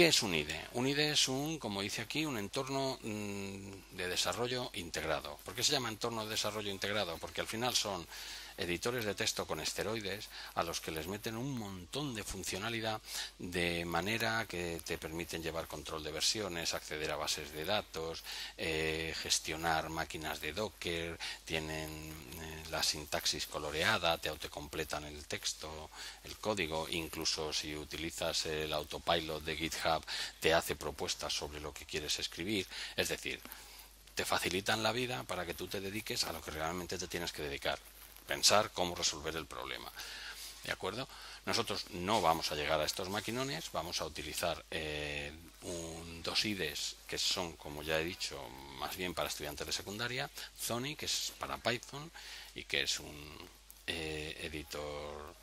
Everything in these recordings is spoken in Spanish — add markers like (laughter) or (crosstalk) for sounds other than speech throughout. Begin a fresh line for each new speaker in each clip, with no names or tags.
¿Qué es un IDE? Un IDE es un, como dice aquí, un entorno mm, de desarrollo integrado. ¿Por qué se llama entorno de desarrollo integrado? Porque al final son editores de texto con esteroides a los que les meten un montón de funcionalidad de manera que te permiten llevar control de versiones, acceder a bases de datos, eh, gestionar máquinas de Docker, tienen eh, la sintaxis coloreada, te autocompletan el texto, el código, incluso si utilizas el autopilot de GitHub te hace propuestas sobre lo que quieres escribir, es decir, te facilitan la vida para que tú te dediques a lo que realmente te tienes que dedicar, pensar cómo resolver el problema. ¿De acuerdo? Nosotros no vamos a llegar a estos maquinones, vamos a utilizar eh, dos IDEs que son, como ya he dicho, más bien para estudiantes de secundaria, Zony, que es para Python y que es un eh, editor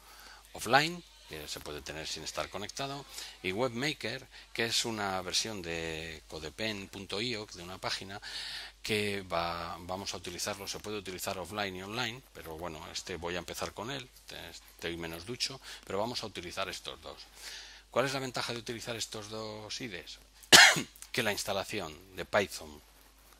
offline que se puede tener sin estar conectado, y WebMaker, que es una versión de codepen.io, de una página que va, vamos a utilizarlo, se puede utilizar offline y online, pero bueno, este voy a empezar con él, estoy menos ducho, pero vamos a utilizar estos dos. ¿Cuál es la ventaja de utilizar estos dos IDEs? (coughs) que la instalación de Python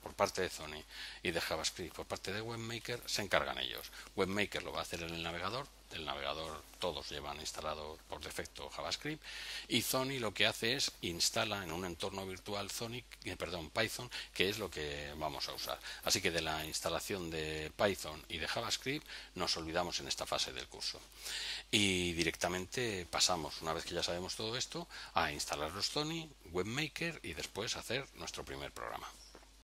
por parte de Sony y de JavaScript por parte de WebMaker se encargan ellos. WebMaker lo va a hacer en el navegador, el navegador todos llevan instalado por defecto JavaScript y Sony lo que hace es instala en un entorno virtual Sony, eh, perdón, Python, que es lo que vamos a usar. Así que de la instalación de Python y de JavaScript nos olvidamos en esta fase del curso. Y directamente pasamos, una vez que ya sabemos todo esto, a instalar los Sony, WebMaker y después hacer nuestro primer programa.